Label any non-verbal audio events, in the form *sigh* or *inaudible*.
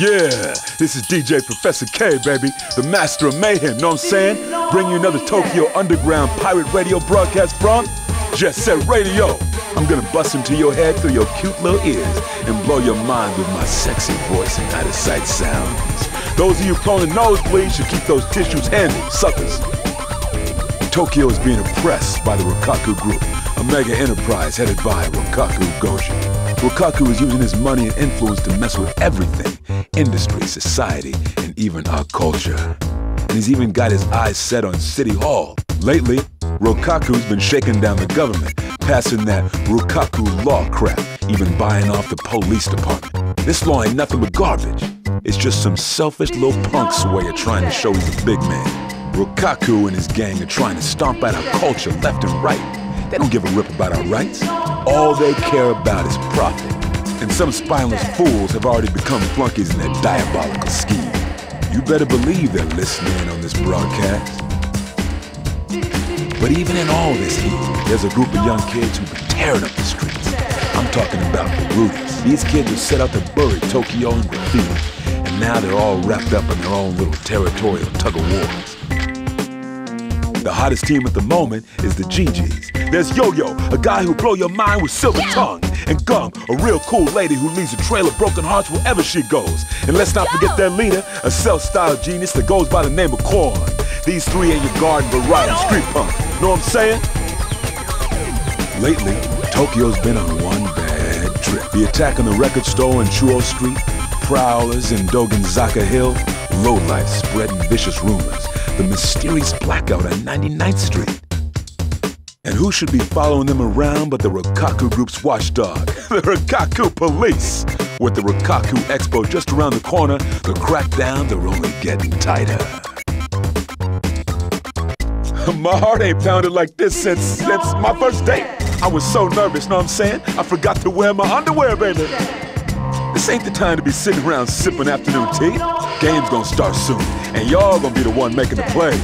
Yeah, this is DJ Professor K, baby, the master of mayhem, know what I'm saying? Bring you another Tokyo Underground pirate radio broadcast from Jet Set Radio. I'm gonna bust into your head through your cute little ears and blow your mind with my sexy voice and out of sight sounds. Those of you to nosebleeds should keep those tissues handy, suckers. Tokyo is being oppressed by the Rokkaku Group, a mega enterprise headed by Rokkaku Goji. Rokkaku is using his money and influence to mess with everything industry, society, and even our culture. And he's even got his eyes set on City Hall. Lately, Rokkaku's been shaking down the government, passing that Rokkaku law crap, even buying off the police department. This law ain't nothing but garbage. It's just some selfish little punk's way of trying to show he's a big man. Rokkaku and his gang are trying to stomp out our culture left and right. They don't give a rip about our rights. All they care about is profit. And some spineless fools have already become flunkies in their diabolical scheme. You better believe they're listening in on this broadcast. But even in all this heat, there's a group of young kids who've been tearing up the streets. I'm talking about the Rudies. These kids who set out to bury Tokyo and graffiti, and now they're all wrapped up in their own little territorial tug of wars. The hottest team at the moment is the GGs. There's Yo-Yo, a guy who blow your mind with silver tongue, and Gum, a real cool lady who leaves a trail of broken hearts wherever she goes. And let's not forget their leader, a self-styled genius that goes by the name of Corn. These three ain't your garden variety street punk. Know what I'm saying? Lately, Tokyo's been on one bad trip. The attack on the record store in Chuo Street, prowlers in Dogenzaka Hill, lowlife spreading vicious rumors, the mysterious blackout on 99th Street. And who should be following them around but the Rokkaku Group's watchdog, *laughs* the Rokkaku Police? With the Rokkaku Expo just around the corner, the crackdowns are only getting tighter. *laughs* My heart ain't pounded like this since since my first date. I was so nervous, know what I'm saying? I forgot to wear my underwear, baby. This ain't the time to be sitting around sipping afternoon tea. Game's gonna start soon, and y'all gonna be the one making the play.